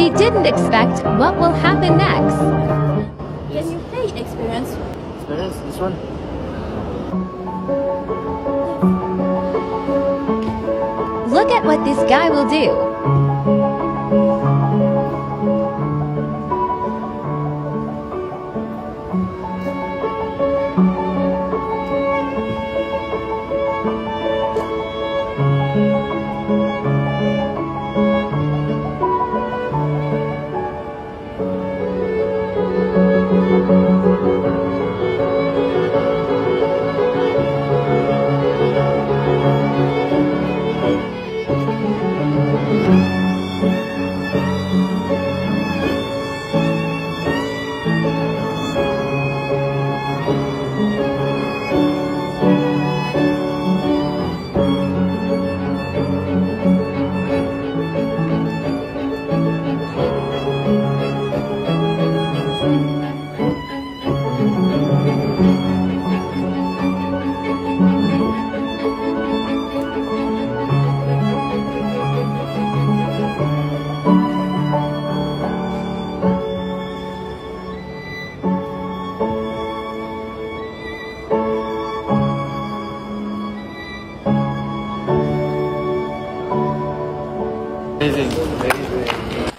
She didn't expect what will happen next. Yes. You play experience? Experience? This one? Look at what this guy will do. Amazing. Amazing.